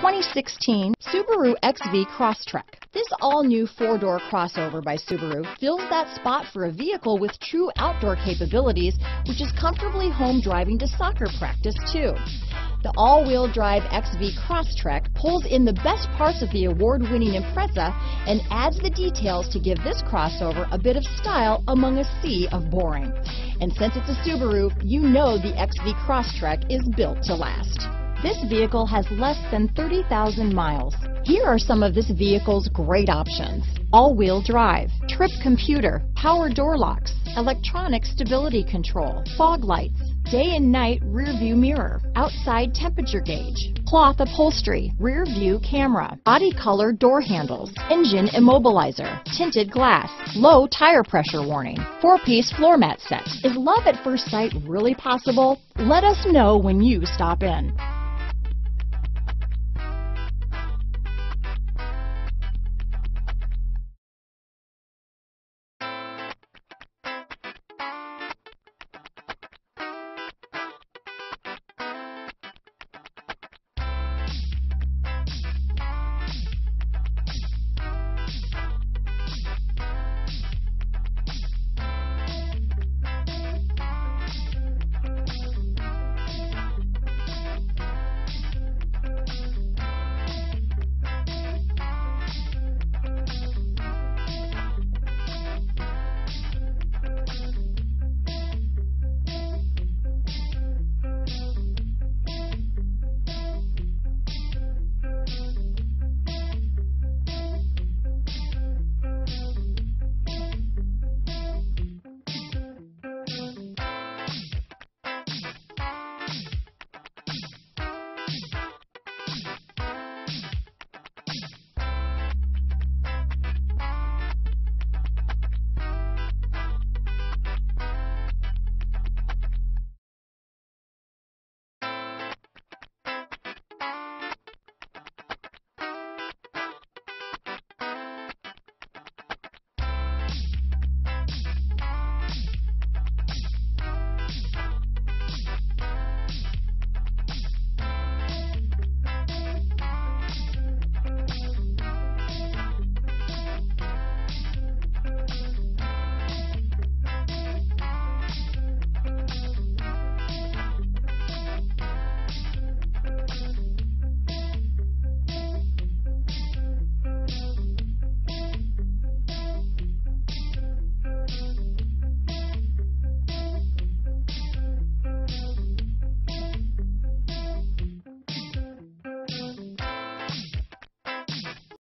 2016 Subaru XV Crosstrek. This all-new four-door crossover by Subaru fills that spot for a vehicle with true outdoor capabilities, which is comfortably home driving to soccer practice too. The all-wheel drive XV Crosstrek pulls in the best parts of the award-winning Impreza and adds the details to give this crossover a bit of style among a sea of boring. And since it's a Subaru, you know the XV Crosstrek is built to last. This vehicle has less than 30,000 miles. Here are some of this vehicle's great options. All-wheel drive, trip computer, power door locks, electronic stability control, fog lights, day and night rear view mirror, outside temperature gauge, cloth upholstery, rear view camera, body color door handles, engine immobilizer, tinted glass, low tire pressure warning, four-piece floor mat set. Is love at first sight really possible? Let us know when you stop in.